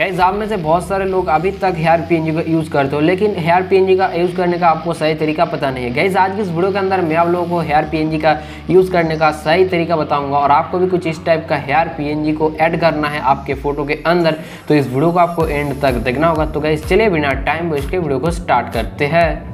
Guys आप में से बहुत सारे लोग अभी तक हेयर पीएनजी का यूज़ करते हो, लेकिन हेयर पीएनजी का यूज़ करने का आपको सही तरीका पता नहीं है। गैस आज की इस वीडियो के अंदर मैं आप लोगों को हेयर पीएनजी का यूज़ करने का सही तरीका बताऊँगा और आपको भी कुछ इस टाइप का हेयर पीएनजी को ऐड करना है आपके फ़ोटो के अंदर। तो इस वीडियो को आपको एंड तक देखना होगा। तो गैस चलिए बिना टाइम वेस्ट के वीडियो को स्टार्ट करते हैं।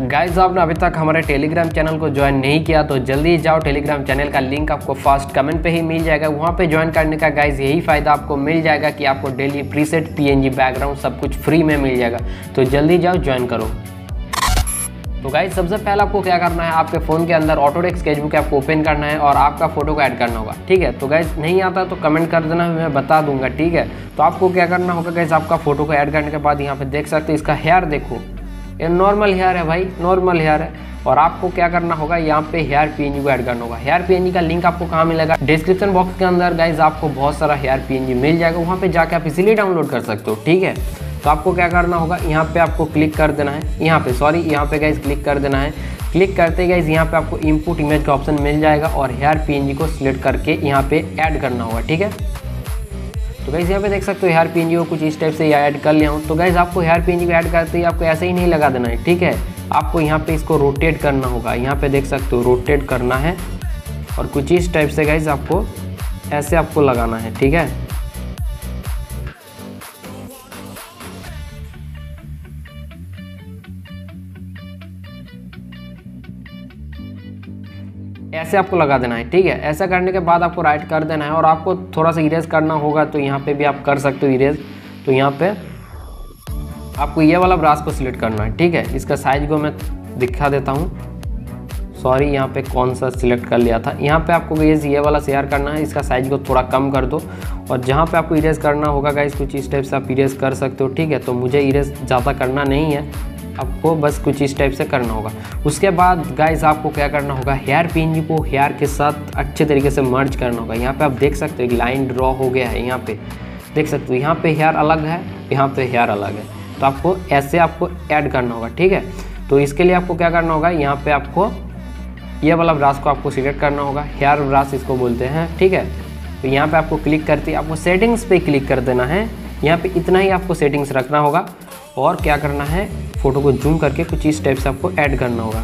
गाइज़ आपने अभी तक हमारे टेलीग्राम चैनल को ज्वाइन नहीं किया तो जल्दी जाओ टेलीग्राम चैनल का लिंक आपको फ़र्स्ट कमेंट पे ही मिल जाएगा। वहाँ पे ज्वाइन करने का गाइज़ यही फ़ायदा आपको मिल जाएगा कि आपको डेली प्रीसेट पीएनजी बैकग्राउंड सब कुछ फ्री में मिल जाएगा। तो जल्दी जाओ ज्वाइन करो। तो गाइज़ सबसे पहले आपको क्या करना है, आपके फ़ोन के अंदर ऑटोडेक स्केचबुक आपको ओपन करना है और आपका फ़ोटो को ऐड करना होगा। ठीक है? तो गाइज़ नहीं आता तो कमेंट कर देना, मैं बता दूँगा। ठीक है? तो आपको क्या करना होगा गाइज़ आपका फ़ोटो को ऐड करने के बाद यहाँ पे देख सकते हो, इसका हेयर देखो। ये नॉर्मल हेयर है भाई नॉर्मल हेयर है। और आपको क्या करना होगा, यहाँ पे हेयर पीएनजी को ऐड करना होगा। हेयर पीएनजी का लिंक आपको कहाँ मिलेगा? डिस्क्रिप्शन बॉक्स के अंदर गाइज़ आपको बहुत सारा हेयर पीएनजी मिल जाएगा। वहाँ पे जाके आप इसीलिए डाउनलोड कर सकते हो, ठीक है? तो आपको क्या करना होगा, यहाँ पे आपको क्लिक कर देना है। यहाँ पे सॉरी यहाँ पे गाइज़ क्लिक कर देना है। क्लिक करते गाइज़ यहाँ पे आपको इनपुट इमेज का ऑप्शन मिल जाएगा और हेयर पीएनजी को सिलेक्ट करके यहाँ पे ऐड करना होगा, ठीक है? तो गैस यहाँ पे देख सकते हो हेयर पी को कुछ इस टाइप से ऐड कर लिया हूँ। तो गैस आपको हेयर पी को ऐड करते ही आपको ऐसे ही नहीं लगा देना है, ठीक है? आपको यहाँ पे इसको रोटेट करना होगा। यहाँ पे देख सकते हो रोटेट करना है और कुछ इस टाइप से गैस आपको ऐसे आपको लगाना है, ठीक है? ऐसे आपको लगा देना है, ठीक है? ऐसा करने के बाद आपको राइट कर देना है और आपको थोड़ा सा इरेज करना होगा तो यहाँ पे भी आप कर सकते हो इरेज तो यहाँ पे आपको ये वाला ब्रास को सिलेक्ट करना है, ठीक है? इसका साइज़ को मैं दिखा देता हूँ। सॉरी यहाँ पे कौन सा सिलेक्ट कर लिया था? यहाँ पे आपको ये ये वाला शेयर करना है, इसका साइज़ को थोड़ा कम कर दो। और जहाँ पे आपको इरेज करना होगा गाइस कुछ इस टाइप से आप इरेज कर सकते हो, ठीक है? तो मुझे इरेज ज़्यादा करना नहीं है। आपको बस कुछ इस टाइप से करना होगा। उसके बाद गाइस आपको क्या करना होगा? हेयर पिन को हेयर के साथ अच्छे तरीके से मर्ज करना होगा। यहाँ पे आप देख सकते हो एक लाइन ड्रॉ हो गया है यहाँ पे। देख सकते हो, यहाँ पे हेयर अलग है, यहाँ पे हेयर अलग है। तो आपको ऐसे आपको ऐड करना होगा, ठीक है? तो इसके लिए आपको क्या करना होगा? यहाँ पे आपको ये वाला ब्रास को आपको सिलेक्ट करना होगा। हेयर ब्रास इसको बोलते हैं, ठीक है? तो यहाँ पे आपको क्लिक करते, आपको सेटिंग्स पे क्लिक कर देना है। यहाँ पे इतना ही आपको सेटिंग्स रखना होगा। और क्या करना है? फ़ोटो को जूम करके कुछ इस टाइप से आपको ऐड करना होगा।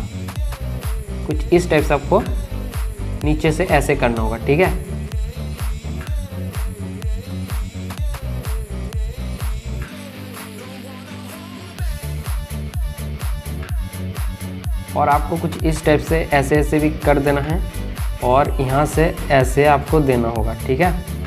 कुछ इस टाइप से आपको नीचे से ऐसे करना होगा, ठीक है? और आपको कुछ इस टाइप से ऐसे ऐसे भी कर देना है और यहाँ से ऐसे आपको देना होगा, ठीक है?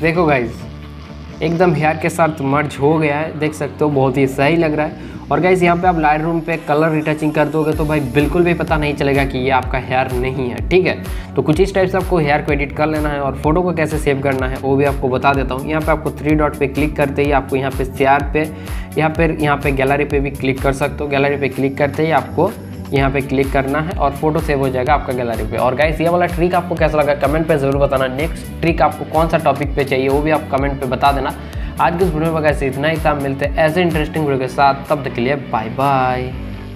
देखो गाइज़ एकदम हेयर के साथ मर्ज हो गया है, देख सकते हो, बहुत ही सही लग रहा है। और गाइज़ यहाँ पे आप लाइट रूम पे कलर रिटचिंग कर दोगे तो भाई बिल्कुल भी पता नहीं चलेगा कि ये आपका हेयर नहीं है, ठीक है? तो कुछ इस टाइप से आपको हेयर को एडिट कर लेना है और फ़ोटो को कैसे सेव करना है, वो भी आपको बता देता हूँ। यहाँ पे आपको थ्री डॉट पे क्लिक करते ही आपको यहाँ पे शेयर पे, यहाँ पे यहाँ पे गैलरी पे भी क्लिक कर सकते हो। गैलरी पे क्लिक करते ही आपको यहाँ पे क्लिक करना है और फ़ोटो सेव हो जाएगा आपका गैलरी पे। और गाइस ये वाला ट्रिक आपको कैसा लगा कमेंट पे ज़रूर बताना। नेक्स्ट ट्रिक आपको कौन सा टॉपिक पे चाहिए, वो भी आप कमेंट पे बता देना। आज के इस वीडियो में कैसे इतना ही था। मिलते हैं ऐसे इंटरेस्टिंग वीडियो के साथ। तब तक के लिए बाय बाय